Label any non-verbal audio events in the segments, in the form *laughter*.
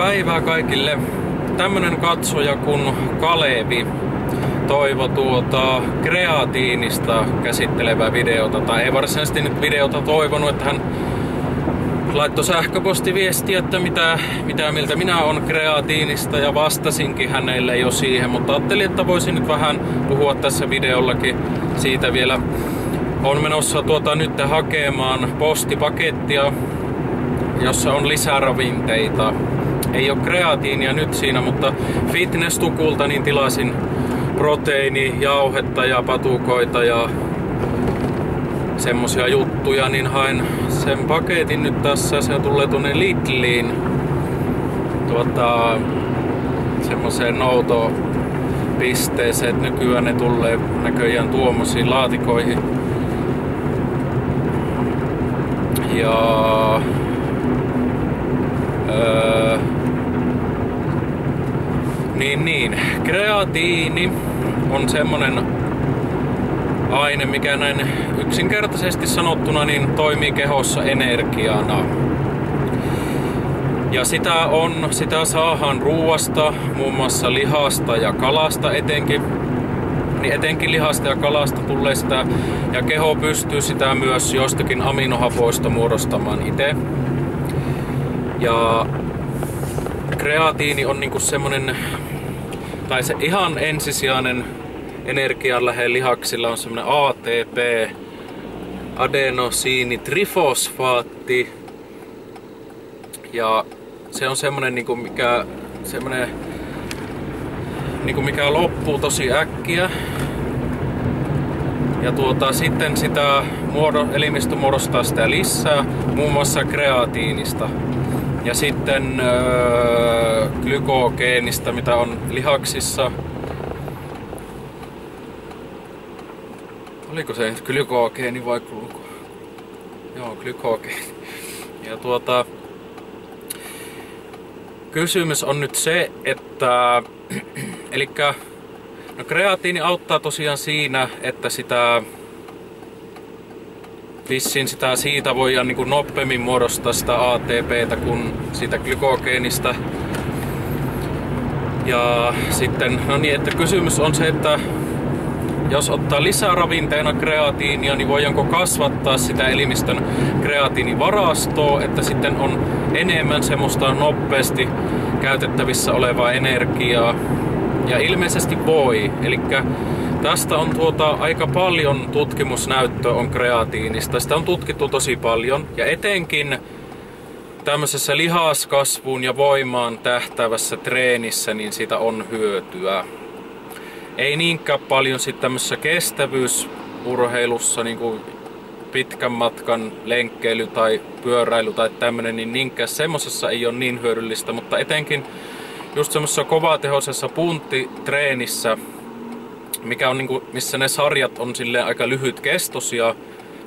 päivää kaikille. Tämmönen katsoja kuin Kalevi toivo tuota kreatiinista käsittelevää videota, tai ei varsinaisesti nyt videota toivonut, että hän laittoi sähköpostiviestiä, että mitä, mitä miltä minä on kreatiinista ja vastasinkin hänelle jo siihen, mutta ajattelin, että voisin nyt vähän puhua tässä videollakin siitä vielä. On menossa tuota nyt hakemaan postipakettia, jossa on lisäravinteita. Ei ole kreatiinia nyt siinä, mutta fitness-tukulta niin tilasin proteiini, jauhetta ja patukoita ja semmosia juttuja, niin hain sen paketin nyt tässä. Se tulee tuonne Lidliin tuota, semmoiseen nouto pisteeseen. Nykyään ne tulee näköjään tuommoisiin laatikoihin. Ja öö, niin niin, kreatiini on semmonen aine, mikä näin yksinkertaisesti sanottuna niin toimii kehossa energiana. Ja sitä on, sitä saahan ruuasta, muun muassa lihasta ja kalasta etenkin. Niin etenkin lihasta ja kalasta tulee sitä, ja keho pystyy sitä myös jostakin aminohapoista muodostamaan itse. Ja kreatiini on niinku semmonen, tai se ihan ensisijainen energianlähe lihaksilla on semmonen ATP, adenosiinitrifosfaatti. Ja se on semmonen niinku mikä, semmonen, niinku mikä loppuu tosi äkkiä. Ja tuota, sitten sitä muodo, elimistö muodostaa sitä lisää, muun muassa kreatiinista. Ja sitten öö, glykogeenista, mitä on lihaksissa, Oliko se glykogeeni vai gluko? Joo, glykogeeni. Ja tuota, kysymys on nyt se, että *clears throat* eli no kreatiini auttaa tosiaan siinä, että sitä vissiin sitä siitä voidaan niin nopeammin muodostaa sitä ATPtä kuin sitä glykogeenista. Ja sitten, no niin, että kysymys on se, että jos ottaa lisää ravinteena kreatiinia, niin voidaanko kasvattaa sitä elimistön kreatiinivarastoa, että sitten on enemmän semmoista nopeasti käytettävissä olevaa energiaa. Ja ilmeisesti voi. Eli tästä on tuota aika paljon tutkimusnäyttöä on kreatiinista. Sitä on tutkittu tosi paljon. Ja etenkin tämmöisessä lihaskasvuun ja voimaan tähtävässä treenissä, niin siitä on hyötyä ei niinkään paljon sitten tämmöisessä kestävyysurheilussa, niin kuin pitkän matkan lenkkeily tai pyöräily tai tämmönen, niin niinkään semmosessa ei ole niin hyödyllistä, mutta etenkin just semmoisessa kovatehoisessa punttitreenissä, mikä on niinku, missä ne sarjat on sille aika lyhyt kestosia,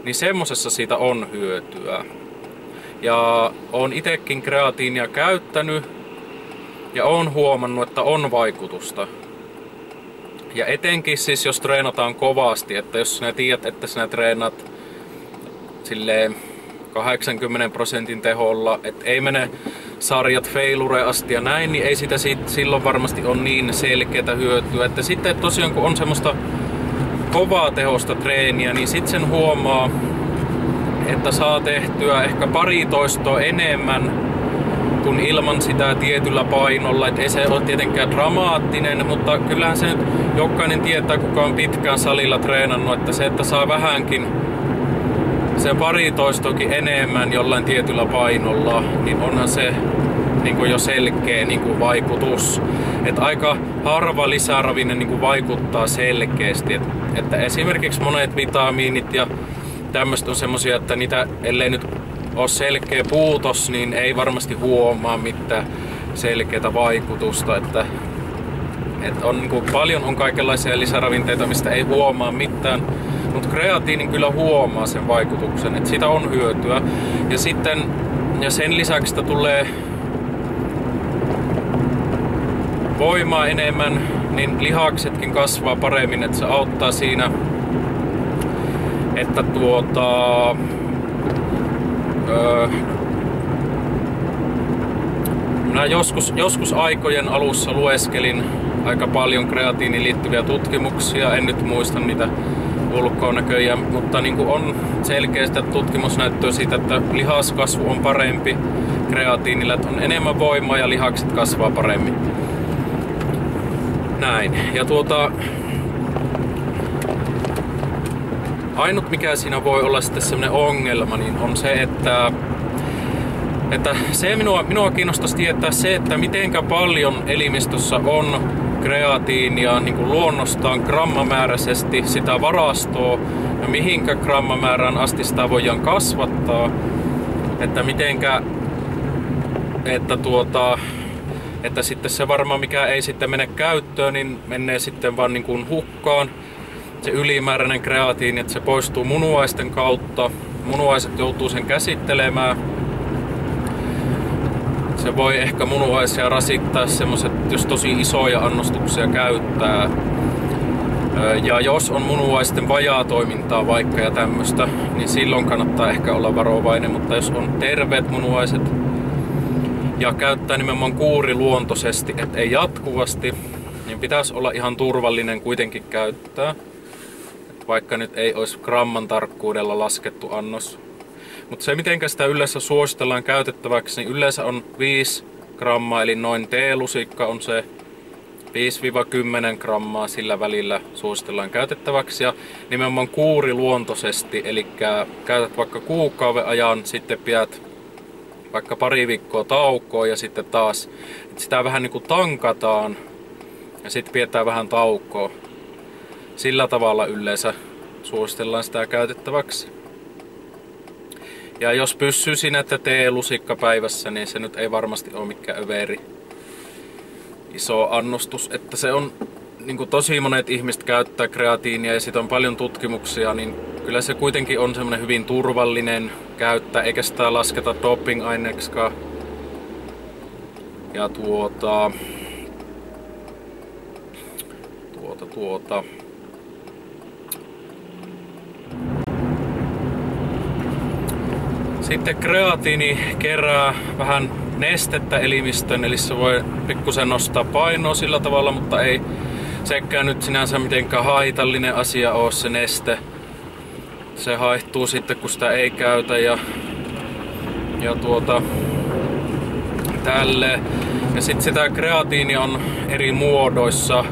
niin semmosessa siitä on hyötyä. Ja on itekin kreatiinia käyttänyt ja on huomannut, että on vaikutusta. Ja etenkin siis jos treenataan kovasti, että jos sinä tiedät, että sinä treenat silleen 80 prosentin teholla, että ei mene sarjat feilure asti ja näin, niin ei sitä sit, silloin varmasti on niin selkeätä hyötyä. Että sitten tosiaan kun on semmoista kovaa tehosta treeniä, niin sitten sen huomaa, että saa tehtyä ehkä pari toistoa enemmän kuin ilman sitä tietyllä painolla. Et ei se ole tietenkään dramaattinen, mutta kyllähän se nyt jokainen tietää, kuka on pitkään salilla treenannut, että se, että saa vähänkin se pari toistokin enemmän jollain tietyllä painolla, niin onhan se niin kuin jo selkeä niin kuin vaikutus. Et aika harva lisäravinne niin kuin vaikuttaa selkeästi. Et, että esimerkiksi monet vitamiinit ja tämmöistä on semmosia, että niitä, ellei nyt ole selkeä puutos, niin ei varmasti huomaa mitään selkeää vaikutusta. Että, että on, niin kuin, paljon on kaikenlaisia lisäravinteita, mistä ei huomaa mitään. Mutta kreatiinin kyllä huomaa sen vaikutuksen, että siitä on hyötyä. Ja sitten ja sen lisäksi tulee voimaa enemmän, niin lihaksetkin kasvaa paremmin, että se auttaa siinä, että tuota, öö, Minä joskus, joskus aikojen alussa lueskelin aika paljon kreatiiniin liittyviä tutkimuksia, en nyt muista niitä ulkoa näköjään, mutta niin kuin on selkeästi tutkimusnäyttöä siitä, että lihaskasvu on parempi kreatiinilla, että on enemmän voimaa ja lihakset kasvaa paremmin. Näin. Ja tuota, ainut mikä siinä voi olla sitten semmoinen ongelma, niin on se, että että se minua, minua kiinnostaisi tietää se, että mitenkä paljon elimistössä on kreatiinia niin kuin luonnostaan grammamääräisesti sitä varastoa ja mihinkä grammamäärään asti sitä voidaan kasvattaa. Että mitenkä, että tuota, että sitten se varmaan mikä ei sitten mene käyttöön, niin menee sitten vaan niin kuin hukkaan se ylimääräinen kreatiini, että se poistuu munuaisten kautta. Munuaiset joutuu sen käsittelemään se voi ehkä munuaisia rasittaa semmoset, jos tosi isoja annostuksia käyttää. Ja jos on munuaisten vajaa toimintaa vaikka ja tämmöstä, niin silloin kannattaa ehkä olla varovainen, mutta jos on terveet munuaiset ja käyttää nimenomaan kuuriluontoisesti, et ei jatkuvasti, niin pitäisi olla ihan turvallinen kuitenkin käyttää. Vaikka nyt ei olisi gramman tarkkuudella laskettu annos. Mutta se, miten sitä yleensä suositellaan käytettäväksi, niin yleensä on 5 grammaa, eli noin teelusikka on se 5-10 grammaa sillä välillä suositellaan käytettäväksi ja nimenomaan kuuriluontoisesti, eli käytät vaikka kuukauden ajan, sitten pidät vaikka pari viikkoa taukoa ja sitten taas sitä vähän niin kuin tankataan ja sitten pidetään vähän taukoa. Sillä tavalla yleensä suositellaan sitä käytettäväksi. Ja jos pysyy siinä, että tee lusikka päivässä, niin se nyt ei varmasti ole mikään överi iso annostus. Että se on, niin kuin tosi monet ihmiset käyttää kreatiinia ja siitä on paljon tutkimuksia, niin kyllä se kuitenkin on semmoinen hyvin turvallinen käyttää, eikä sitä lasketa doping-aineeksikaan. Ja tuota, tuota, tuota, Sitten kreatiini kerää vähän nestettä elimistön, eli se voi pikkusen nostaa painoa sillä tavalla, mutta ei sekään nyt sinänsä mitenkään haitallinen asia ole se neste. Se haihtuu sitten kun sitä ei käytä ja, ja tuota, tälle. Ja sitten sitä kreatiini on eri muodoissa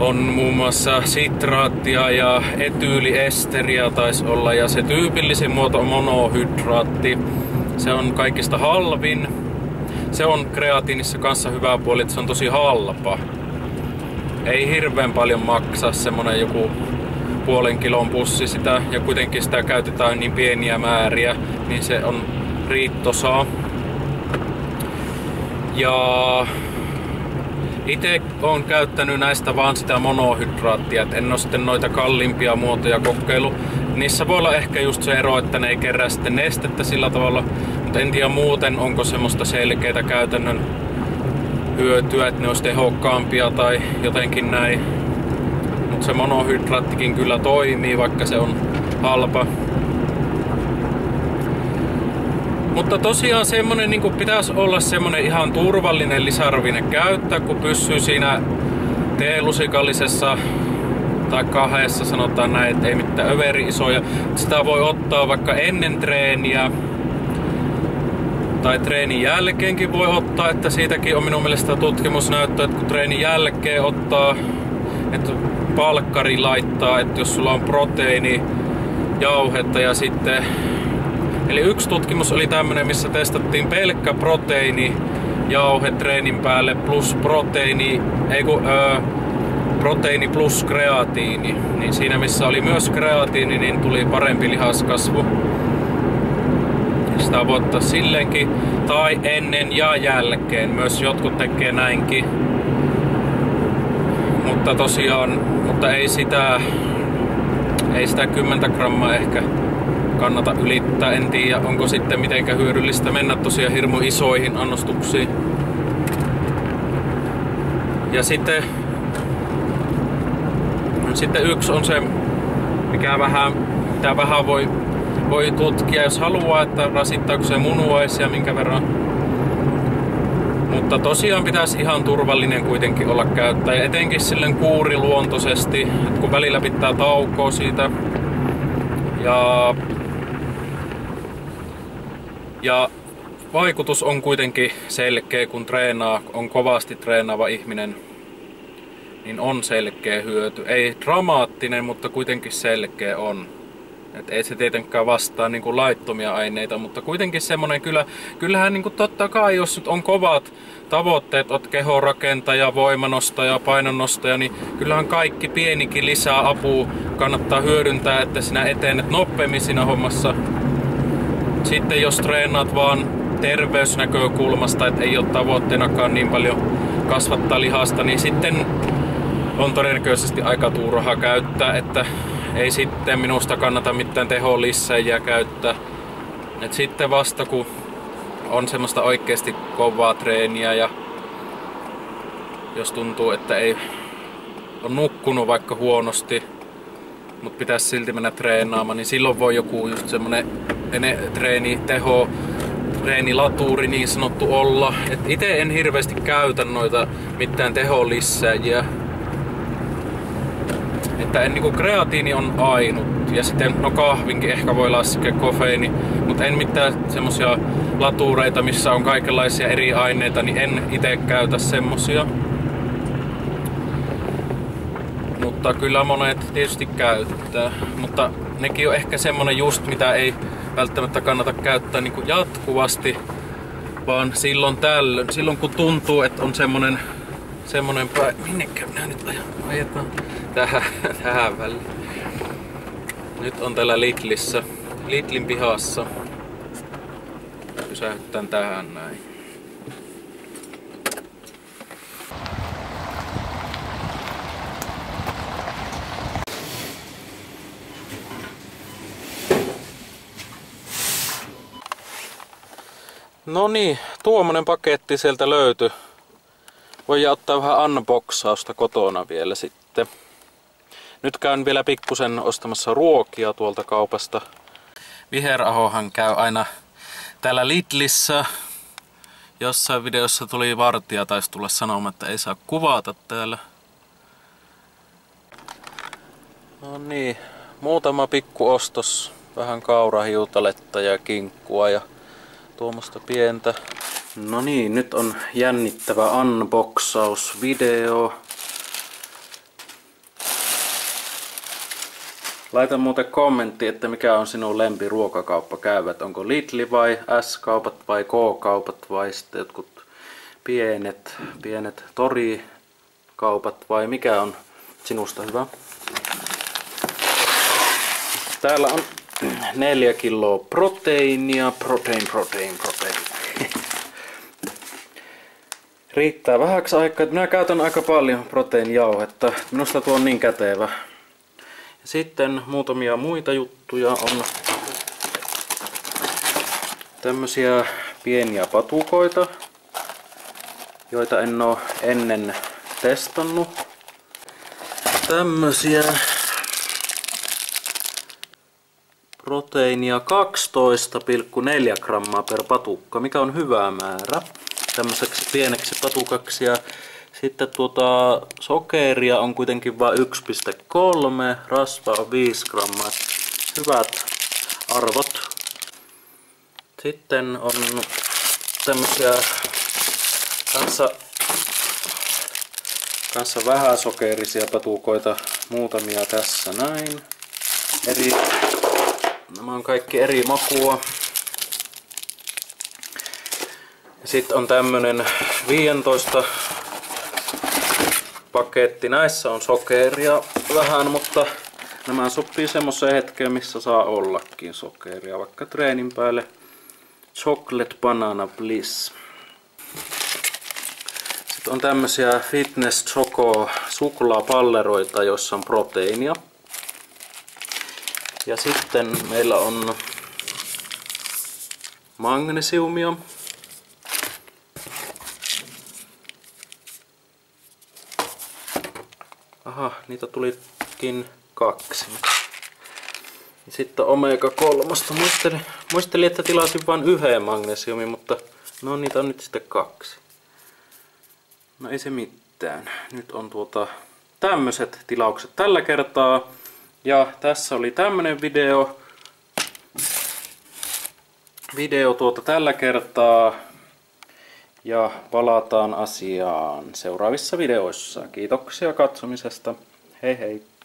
on muun muassa sitraattia ja etyyliesteriä taisi olla ja se tyypillisin muoto on monohydraatti. Se on kaikista halvin. Se on kreatiinissa kanssa hyvä puoli, että se on tosi halpa. Ei hirveän paljon maksa semmonen joku puolen kilon pussi sitä ja kuitenkin sitä käytetään niin pieniä määriä, niin se on riittosaa. Ja itse olen käyttänyt näistä vaan sitä monohydraattia, että en ole sitten noita kalliimpia muotoja kokeilu. Niissä voi olla ehkä just se ero, että ne ei kerää sitten nestettä sillä tavalla, mutta en tiedä muuten onko semmoista selkeitä käytännön hyötyä, että ne olisi tehokkaampia tai jotenkin näin. Mutta se monohydraattikin kyllä toimii, vaikka se on halpa. Mutta tosiaan semmonen niin pitäisi olla semmonen ihan turvallinen lisäravine käyttää, kun pysyy siinä teelusikallisessa tai kahdessa sanotaan näin, että ei mitään överi isoja. Sitä voi ottaa vaikka ennen treeniä tai treenin jälkeenkin voi ottaa, että siitäkin on minun mielestä tutkimusnäyttö, että kun treenin jälkeen ottaa, että palkkari laittaa, että jos sulla on proteiini, jauhetta ja sitten Eli yksi tutkimus oli tämmönen, missä testattiin pelkkä proteiini jauhe treenin päälle plus proteiini, ei kun, öö, proteiini plus kreatiini. Niin siinä missä oli myös kreatiini, niin tuli parempi lihaskasvu. Sitä voi ottaa silleenkin. Tai ennen ja jälkeen. Myös jotkut tekee näinkin. Mutta tosiaan, mutta ei sitä, ei sitä 10 grammaa ehkä kannata ylittää. En tiedä, onko sitten mitenkä hyödyllistä mennä tosiaan hirmu isoihin annostuksiin. Ja sitten, sitten yksi on se, mikä vähän, mitä vähän voi, voi tutkia, jos haluaa, että rasittaako se munuaisia, minkä verran Mutta tosiaan pitäisi ihan turvallinen kuitenkin olla käyttäjä, etenkin silleen kuuriluontoisesti, että kun välillä pitää taukoa siitä. Ja, ja vaikutus on kuitenkin selkeä, kun treenaa, on kovasti treenaava ihminen, niin on selkeä hyöty. Ei dramaattinen, mutta kuitenkin selkeä on. Et ei se tietenkään vastaa niin kuin laittomia aineita, mutta kuitenkin semmonen kyllä, kyllähän niin kuin totta kai, jos nyt on kovat tavoitteet, oot kehorakentaja, voimanostaja, painonnostaja, niin kyllähän kaikki pienikin lisää apua kannattaa hyödyntää, että sinä etenet nopeammin siinä hommassa. Sitten jos treenaat vaan terveysnäkökulmasta, että ei ole tavoitteenakaan niin paljon kasvattaa lihasta, niin sitten on todennäköisesti aika turha käyttää, että ei sitten minusta kannata mitään teholissäjiä käyttää. Et sitten vasta kun on semmoista oikeasti kovaa treeniä ja jos tuntuu, että ei on nukkunut vaikka huonosti, mutta pitäisi silti mennä treenaamaan, niin silloin voi joku just semmonen treeni, teho, treenilatuuri niin sanottu olla. Et itse en hirveästi käytä noita mitään teholissäjiä, että en, niinku kreatiini on ainut. Ja sitten no kahvinkin ehkä voi laskea kofeiini, mutta en mitään semmosia latuureita, missä on kaikenlaisia eri aineita, niin en itse käytä semmosia. Mutta kyllä monet tietysti käyttää. Mutta nekin on ehkä semmonen just, mitä ei välttämättä kannata käyttää niin kuin jatkuvasti, vaan silloin tällöin, silloin kun tuntuu, että on semmonen, semmonen päivä, minnekä minä nyt ajetaan tähän, tähän väliin. Nyt on täällä Lidlissä, Lidlin pihassa. Pysähdytään tähän näin. No niin, tuommoinen paketti sieltä löytyi. Voi ottaa vähän unboxausta kotona vielä sitten. Nyt käyn vielä pikkusen ostamassa ruokia tuolta kaupasta. Viherahohan käy aina täällä Lidlissä. Jossain videossa tuli vartija taisi tulla sanomaan, että ei saa kuvata täällä. No niin, muutama pikku ostos. Vähän kaurahiutaletta ja kinkkua ja tuommoista pientä. No niin, nyt on jännittävä unboxausvideo. Laita muuten kommentti, että mikä on sinun lempi ruokakauppa käyvät. Onko Lidli vai S-kaupat vai K-kaupat vai sitten jotkut pienet, pienet torikaupat vai mikä on sinusta hyvä? Täällä on neljä kiloa proteiinia. Protein, protein, protein. Riittää vähäksi aikaa. Minä käytän aika paljon proteiinijauhetta. Minusta tuo on niin kätevä. Sitten muutamia muita juttuja on tämmösiä pieniä patukoita, joita en oo ennen testannut. Tämmösiä proteiinia 12,4 grammaa per patukka, mikä on hyvä määrä tämmöiseksi pieneksi patukaksi. Ja sitten tuota sokeria on kuitenkin vain 1,3, rasvaa on 5 grammaa. Hyvät arvot. Sitten on tämmöisiä kanssa, kanssa vähän sokerisia patukoita, muutamia tässä näin. Eri, nämä on kaikki eri makua. Sitten on tämmönen 15 paketti. Näissä on sokeria vähän, mutta nämä sopii semmoiseen hetkeen, missä saa ollakin sokeria, vaikka treenin päälle. Chocolate Banana Bliss. Sitten on tämmöisiä Fitness Choco suklaapalleroita, joissa on proteiinia. Ja sitten meillä on magnesiumia. Aha, niitä tulikin kaksi. Sitten omega 3. Muistelin, muistelin, että tilasin vain yhden magnesiumin, mutta no niitä on nyt sitten kaksi. No ei se mitään. Nyt on tuota tämmöiset tilaukset tällä kertaa. Ja tässä oli tämmönen video. Video tuota tällä kertaa. Ja palataan asiaan seuraavissa videoissa. Kiitoksia katsomisesta. Hei hei!